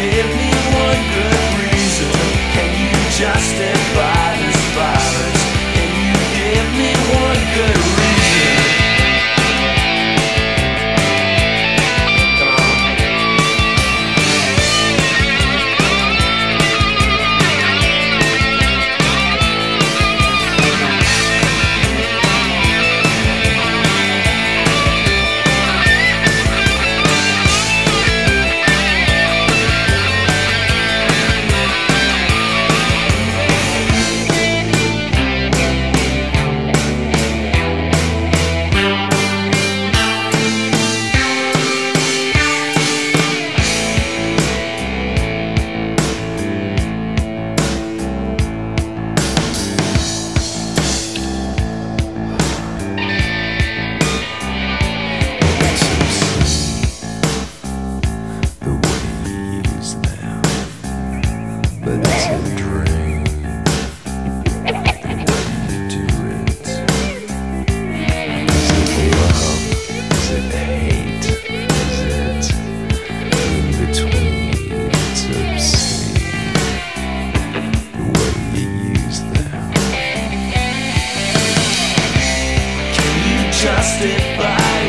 give me one good reason. Can you justify? justify